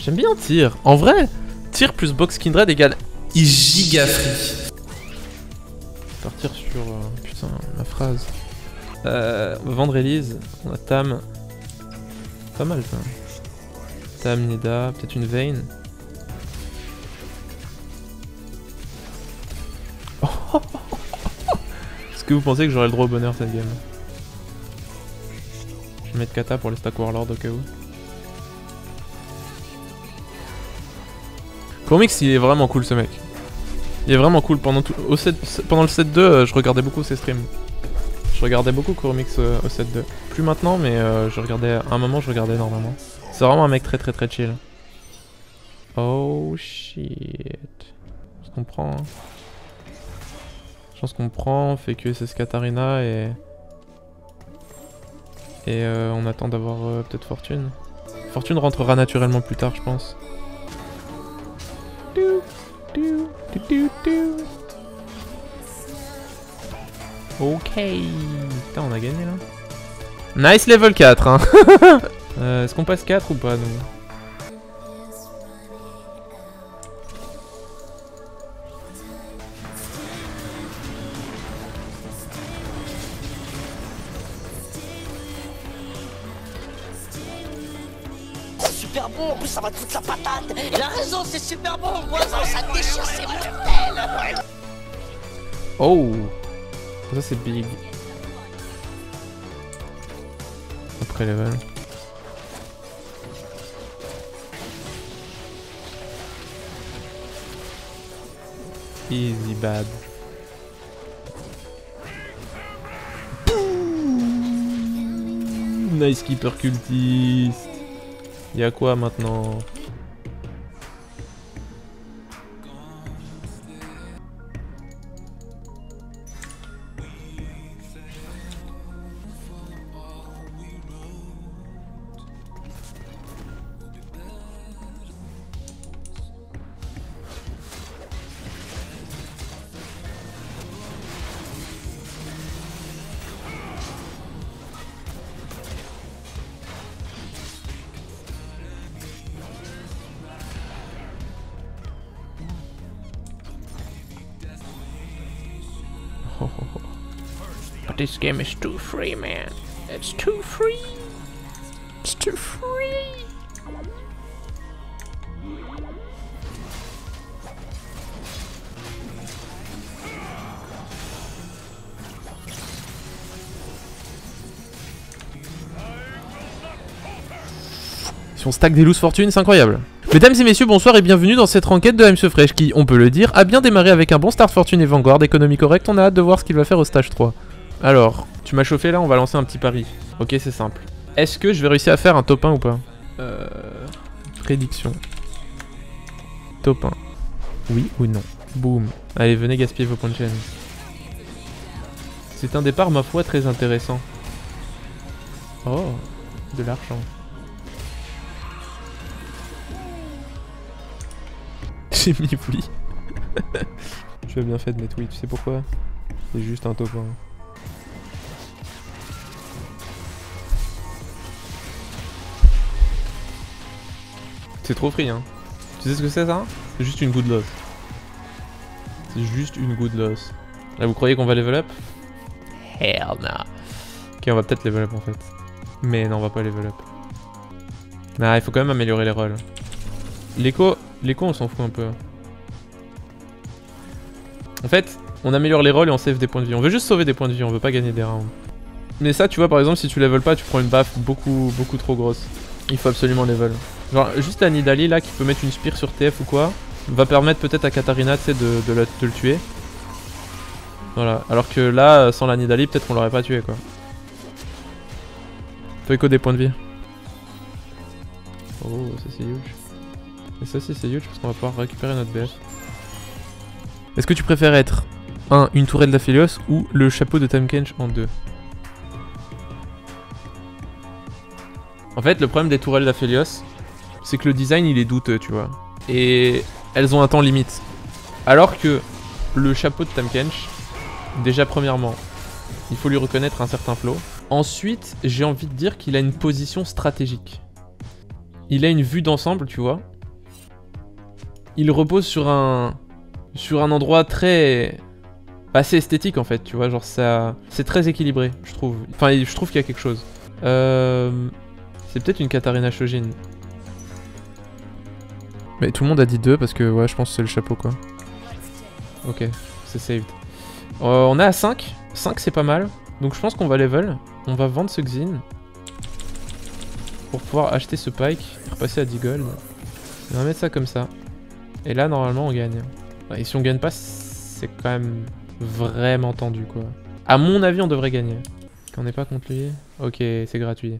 J'aime bien tir. En vrai, tir plus box kindred égale giga free. Partir sur... euh, putain, ma phrase. Euh, on va vendre Elise. On a Tam. Pas mal, ça. Tam, Nida, peut-être une Vayne. Est-ce que vous pensez que j'aurai le droit au bonheur cette game? Je vais mettre Kata pour les stack Warlord au cas où. Chromix il est vraiment cool ce mec. Il est vraiment cool pendant tout au set, pendant le set 2 euh, je regardais beaucoup ses streams. Je regardais beaucoup Chromix euh, au set 2. Plus maintenant mais euh, je regardais à un moment je regardais énormément. C'est vraiment un mec très très très chill. Oh shit. Je comprends. hein. Je pense qu'on prend, on fait que SS Katarina et. Et euh, on attend d'avoir peut-être Fortune. Fortune rentrera naturellement plus tard, je pense. Dou, dou, dou, dou, dou. Ok. Putain, on a gagné là. Nice level 4, hein. Euh, Est-ce qu'on passe 4 ou pas, nous? C'est super bon, en plus ça va patate. C'est super bon, voisin, ça déchire, c'est mortel. Oh Ça c'est big. Après level. Easy bad. Nice keeper cultiste. Y'a quoi maintenant? But this game is too free, man. It's too free. It's too free. Si on stack des loose fortune, c'est incroyable. Mesdames et messieurs, bonsoir et bienvenue dans cette enquête de MC Fresh qui, on peut le dire, a bien démarré avec un bon start fortune et Vanguard, économie correcte, on a hâte de voir ce qu'il va faire au stage 3. Alors, tu m'as chauffé là, on va lancer un petit pari. Ok, c'est simple. Est-ce que je vais réussir à faire un top 1 ou pas Euh... Prédiction. Top 1. Oui ou non Boum. Allez, venez gaspiller vos points de chaîne. C'est un départ, ma foi, très intéressant. Oh, de l'argent. J'ai mis oui. tu as bien fait de mettre oui, tu sais pourquoi? C'est juste un top 1. C'est trop free hein. Tu sais ce que c'est ça? C'est juste une good loss. C'est juste une good loss. Là vous croyez qu'on va level up? Hell no. Ok on va peut-être level up en fait. Mais non on va pas level up. Nah il faut quand même améliorer les rolls. L'écho, l'écho on s'en fout un peu. En fait, on améliore les rolls et on save des points de vie. On veut juste sauver des points de vie, on veut pas gagner des rounds. Mais ça, tu vois, par exemple, si tu level pas, tu prends une baffe beaucoup, beaucoup trop grosse. Il faut absolument level. Genre, juste la Nidali là, qui peut mettre une spire sur TF ou quoi, va permettre peut-être à Katarina, tu sais, de le tuer. Voilà. Alors que là, sans la Nidali, peut-être qu'on l'aurait pas tué, quoi. Faut écho des points de vie. Oh, ça c'est huge. Et ça aussi c'est huge parce qu'on va pouvoir récupérer notre BF. Est-ce que tu préfères être 1. Une tourelle d'Aphelios ou le chapeau de Tamkench en 2 En fait, le problème des tourelles d'Aphelios, c'est que le design il est douteux, tu vois. Et elles ont un temps limite. Alors que le chapeau de Tamkench, déjà premièrement, il faut lui reconnaître un certain flow. Ensuite, j'ai envie de dire qu'il a une position stratégique. il a une vue d'ensemble, tu vois. Il repose sur un sur un endroit très assez esthétique en fait, tu vois, genre ça c'est très équilibré, je trouve. Enfin, je trouve qu'il y a quelque chose. Euh... C'est peut-être une Katarina Shojin. Mais tout le monde a dit 2 parce que ouais, je pense que c'est le chapeau quoi. Ok, c'est saved. Euh, on est à 5. 5 c'est pas mal. Donc je pense qu'on va level. On va vendre ce Xin. Pour pouvoir acheter ce Pike. Et repasser à 10 gold. On va mettre ça comme ça. Et là normalement on gagne. Et si on gagne pas, c'est quand même vraiment tendu quoi. À mon avis on devrait gagner. Qu'on n'est pas contre lui. Ok, c'est gratuit.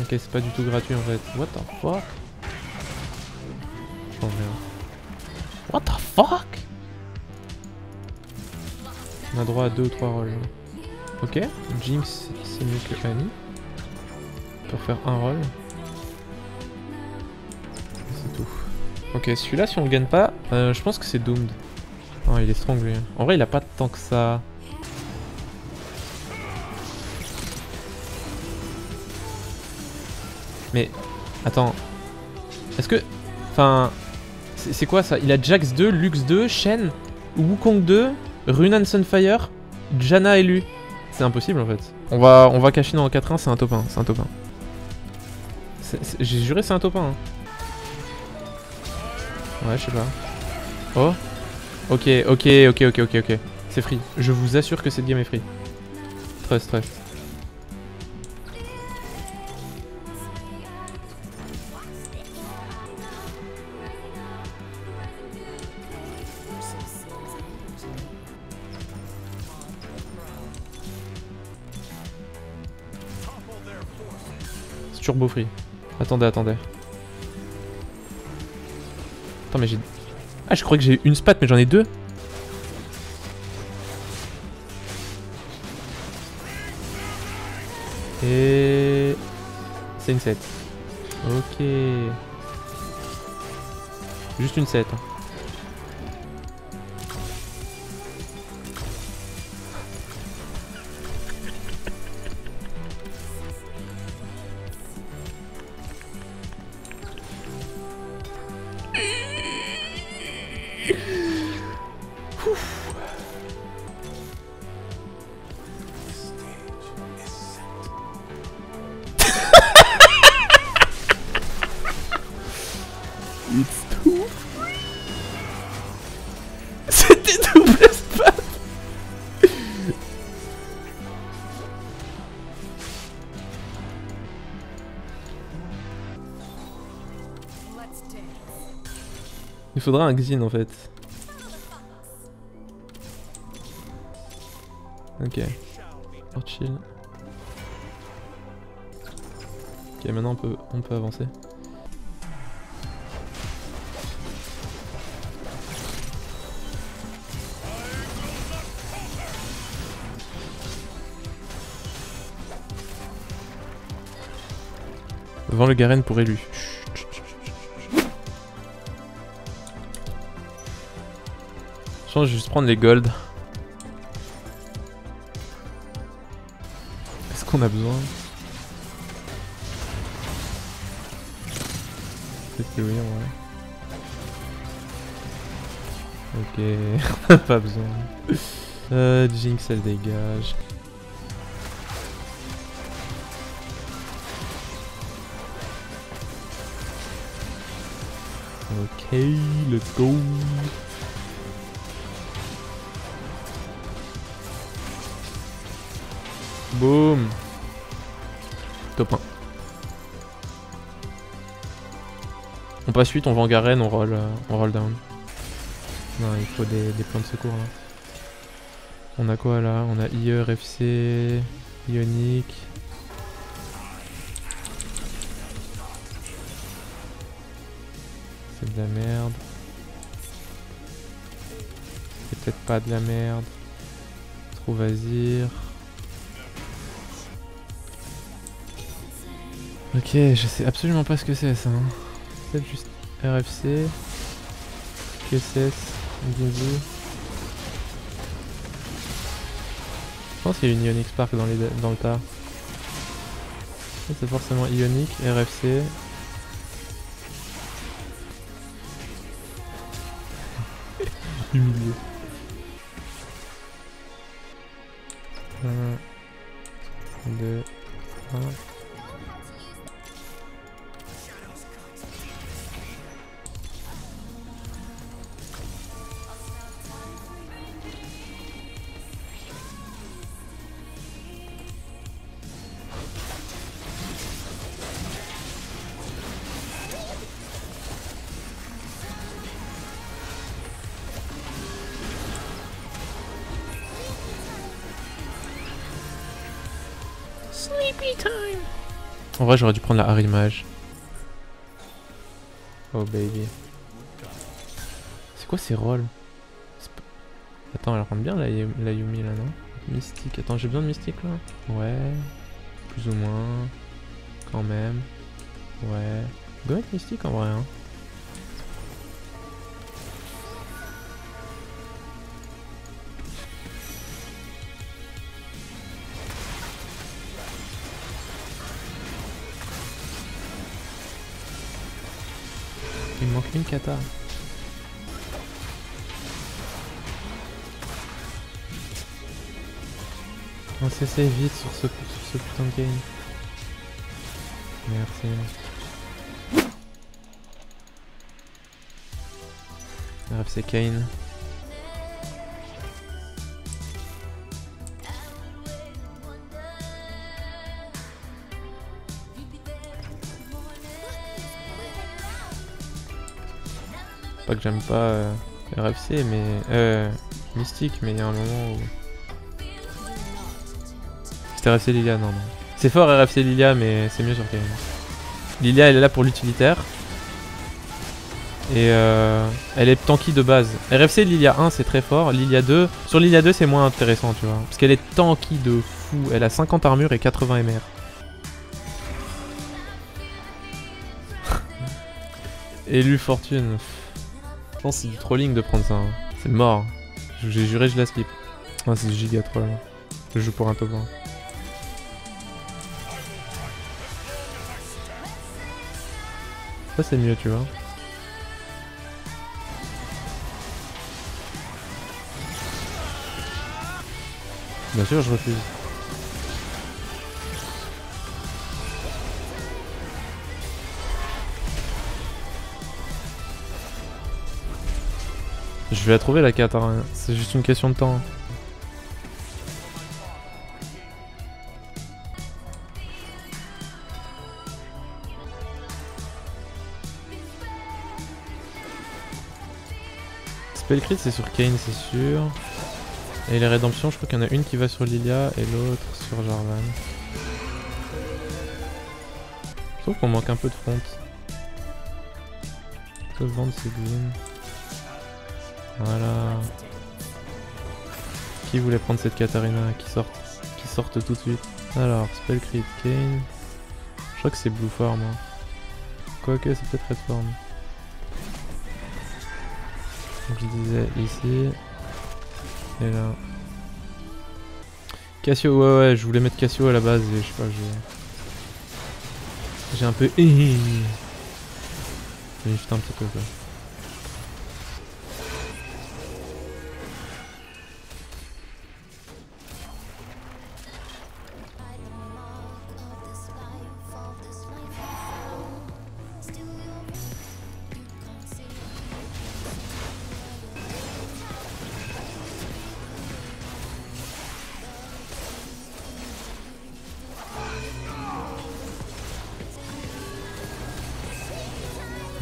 Ok, c'est pas du tout gratuit en fait. What the fuck? Oh merde. What the fuck? On a droit à deux ou trois rolls. Ok, Jinx c'est mieux que Annie. On peut refaire un roll. Ok, celui-là si on le gagne pas, euh, je pense que c'est doomed. Oh il est strong lui. En vrai il a pas tant que ça. Mais, attends. Est-ce que... Enfin... C'est quoi ça? Il a Jax 2, Lux 2, Shen, Wukong 2, Runan Sunfire, Janna lui. C'est impossible en fait. On va, on va cacher dans le 4-1, c'est un top 1. C'est un top 1. J'ai juré c'est un top 1. Hein. Ouais, je sais pas. Oh Ok, ok, ok, ok, ok, ok. C'est free. Je vous assure que cette game est free. Trust, trust. turbo free. Attendez, attendez. Attends, mais j'ai... Ah, je croyais que j'ai une spat, mais j'en ai deux. Et... C'est une 7. Ok. Juste une 7. Il faudra un Xin en fait. Ok. Pour chill. Ok, maintenant on peut, on peut avancer. Vends le Garen pour élu. Je pense que je vais juste prendre les gold. Est-ce qu'on a besoin Peut-être que oui, ouais. Ok, pas besoin. Euh, Jinx, elle dégage. Ok, let's go. Boum Top 1. On passe 8, on va en Garen, on roll, euh, on roll down. Non, il faut des, des points de secours là. On a quoi là? On a IE, FC, Ionic. C'est de la merde. C'est peut-être pas de la merde. Trop Vazir. Ok, je sais absolument pas ce que c'est ça. Hein. Peut-être juste RFC, QSS, Ginzu. Je pense qu'il y a une Ionic Spark dans, les, dans le tas. C'est forcément Ionic, RFC. Humilié. 1, 2, 1. En vrai, j'aurais dû prendre la Harimage. Oh baby. C'est quoi ces rôles? Attends, elle rentre bien la, la Yumi là, non? Mystique. Attends, j'ai besoin de mystique là? Ouais. Plus ou moins. Quand même. Ouais. Doit être mystique en vrai, hein. Il me manque une kata. On s'essaye vite sur ce, putain de game. Merci. RFC Kane. Que j'aime pas euh, RFC, mais. Euh. Mystique, mais il y a un moment où. C'était RFC Lilia, non, non. C'est fort RFC Lilia, mais c'est mieux sur Kane. Lilia, elle est là pour l'utilitaire. Et euh, elle est tanky de base. RFC Lilia 1, c'est très fort. Lilia 2, sur Lilia 2, c'est moins intéressant, tu vois. Parce qu'elle est tanky de fou. Elle a 50 armure et 80 MR. Élu Fortune. Je pense que c'est du trolling de prendre ça. hein. C'est mort. J'ai juré, je la skip. Ah, c'est giga troll. Je joue pour un top 1. Ça, c'est mieux, tu vois. Bien sûr, je refuse. Je vais la trouver la carte, hein. c'est juste une question de temps. Spell crit c'est sur Kane c'est sûr. Et les rédemptions je crois qu'il y en a une qui va sur Lilia et l'autre sur Jarvan. Trouve qu'on manque un peu de front. Sauf vendre c'est. Voilà. Qui voulait prendre cette Katarina Qui sorte Qui sorte tout de suite? Alors, Spell Crit, Kane. Je crois que c'est Blue Form. hein. Quoique, c'est peut-être Red Form. Donc je disais ici. Et là. Cassio, ouais, ouais, je voulais mettre Cassio à la base et je sais pas, j'ai. J'ai un peu. J'ai juste un petit peu quoi.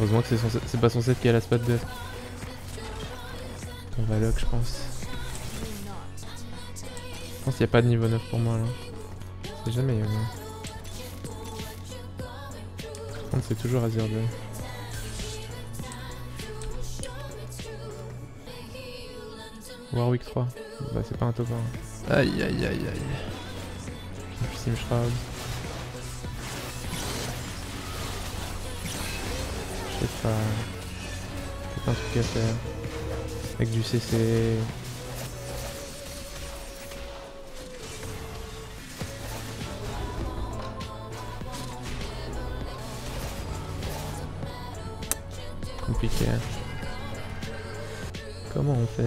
Que c'est pas être qu'il y a la spot de. On va lock, je pense. Je pense qu'il n'y a pas de niveau 9 pour moi là. C'est jamais eu. Par contre, c'est toujours Azir 2. Warwick 3. Bah, c'est pas un top 1. Aïe aïe aïe aïe. Sim Shroud. ça... C'est pas un truc à faire. Avec du CC... Compliqué. Comment on fait?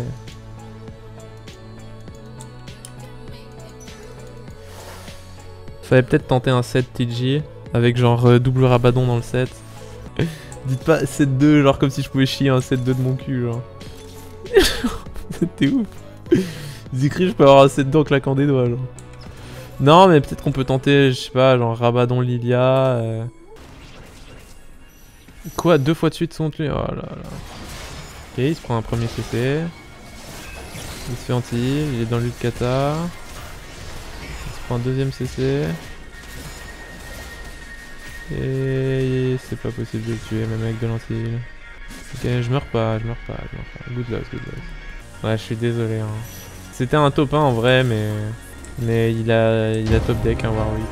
Fallait peut-être tenter un set TG avec genre euh, double rabadon dans le set. Dites pas 7-2 genre comme si je pouvais chier un 7-2 de mon cul genre. C'était ouf. Ils écrivent je peux avoir un 7-2 en claquant des doigts genre. Non mais peut-être qu'on peut tenter, je sais pas, genre rabadon Lilia. euh. Quoi, deux fois de suite son tué Oh là là. Ok, il se prend un premier CC. Il se fait anti, il est dans le kata. Il se prend un deuxième CC. Et c'est pas possible de le tuer même avec de l'anti. Ok, je meurs pas, je meurs pas, je meurs pas. Good loss, good loss. Ouais, je suis désolé. Hein. C'était un top 1 en vrai, mais mais il a il a top deck un Warwick.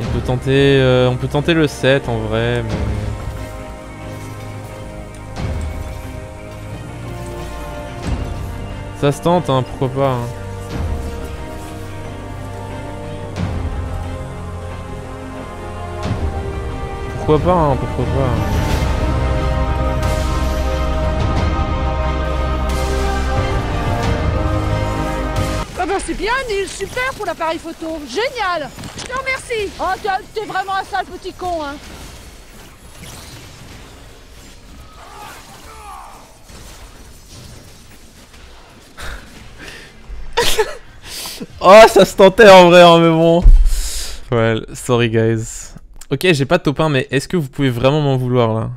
On peut tenter euh, on peut tenter le 7 en vrai, mais Ça se tente, hein, pourquoi pas. hein. Pourquoi pas, hein, pourquoi pas. Ah bah c'est bien Neil, super pour l'appareil photo, génial Je te remercie Oh t'es- t'es vraiment un sale petit con hein Oh, ça se tentait en vrai, hein, mais bon. Well, sorry guys. Ok, j'ai pas de top 1, mais est-ce que vous pouvez vraiment m'en vouloir là?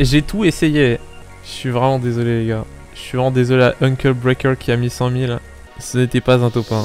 J'ai tout essayé. Je suis vraiment désolé, les gars. Je suis vraiment désolé à Uncle Breaker qui a mis 100 000. Ce n'était pas un top 1.